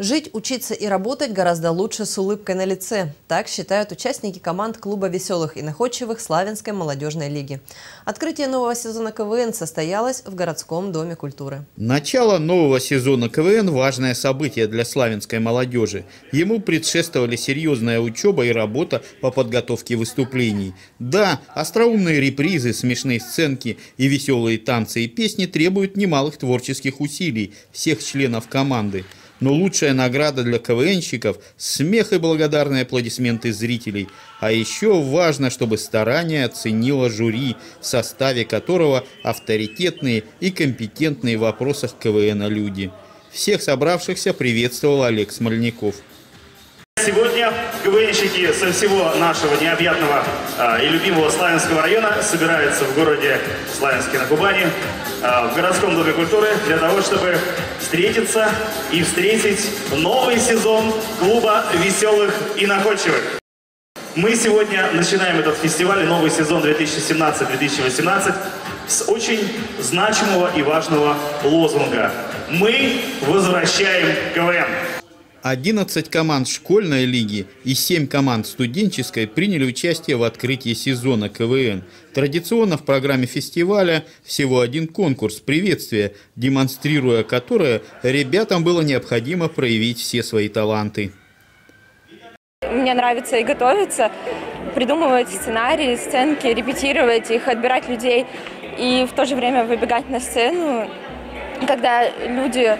Жить, учиться и работать гораздо лучше с улыбкой на лице. Так считают участники команд клуба веселых и находчивых Славянской молодежной лиги. Открытие нового сезона КВН состоялось в городском доме культуры. Начало нового сезона КВН – важное событие для славянской молодежи. Ему предшествовали серьезная учеба и работа по подготовке выступлений. Да, остроумные репризы, смешные сценки и веселые танцы и песни требуют немалых творческих усилий всех членов команды. Но лучшая награда для КВНщиков – смех и благодарные аплодисменты зрителей. А еще важно, чтобы старание оценило жюри, в составе которого авторитетные и компетентные в вопросах КВН люди. Всех собравшихся приветствовал Олег Смольников. Сегодня КВНщики со всего нашего необъятного а, и любимого Славянского района собираются в городе Славянске на Кубани, а, в городском доме культуры, для того, чтобы встретиться и встретить новый сезон клуба веселых и находчивых. Мы сегодня начинаем этот фестиваль, новый сезон 2017-2018 с очень значимого и важного лозунга. Мы возвращаем КВН. 11 команд школьной лиги и 7 команд студенческой приняли участие в открытии сезона КВН. Традиционно в программе фестиваля всего один конкурс приветствия, демонстрируя которое ребятам было необходимо проявить все свои таланты. Мне нравится и готовиться, придумывать сценарии, сценки, репетировать их, отбирать людей и в то же время выбегать на сцену, когда люди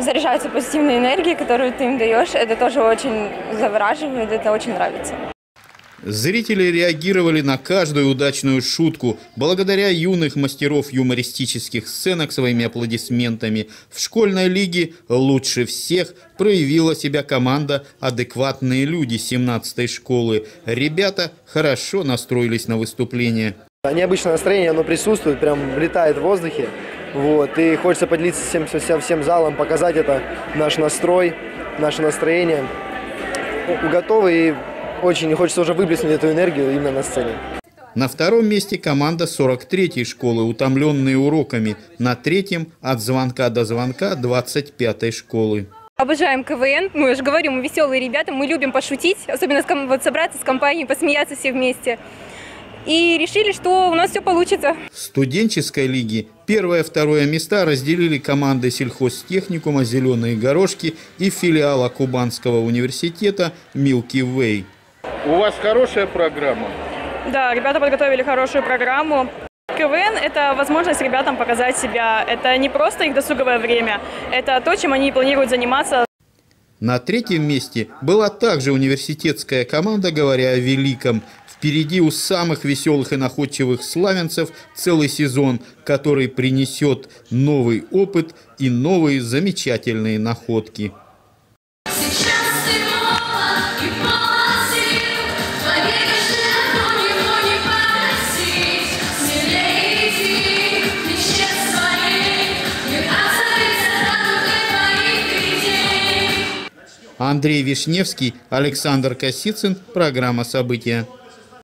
заряжаются позитивной энергией, которую ты им даешь. Это тоже очень завораживает, это очень нравится. Зрители реагировали на каждую удачную шутку. Благодаря юных мастеров юмористических сценок своими аплодисментами в школьной лиге лучше всех проявила себя команда «Адекватные люди» 17-й школы. Ребята хорошо настроились на выступление. Необычное настроение, оно присутствует, прям летает в воздухе. Вот, и хочется поделиться всем, всем, всем залом, показать это, наш настрой, наше настроение. Готовы и очень хочется уже выплеснуть эту энергию именно на сцене. На втором месте команда 43-й школы, утомленные уроками. На третьем от звонка до звонка 25-й школы. Обожаем КВН, мы уже говорим, мы веселые ребята, мы любим пошутить, особенно вот собраться с компанией, посмеяться все вместе и решили, что у нас все получится. В студенческой лиге первое-второе места разделили команды сельхозтехникума «Зеленые горошки» и филиала Кубанского университета «Милки Вей». У вас хорошая программа? Да, ребята подготовили хорошую программу. КВН – это возможность ребятам показать себя. Это не просто их досуговое время, это то, чем они планируют заниматься на третьем месте была также университетская команда, говоря о великом. Впереди у самых веселых и находчивых славянцев целый сезон, который принесет новый опыт и новые замечательные находки. Андрей Вишневский, Александр Косицын. Программа «События».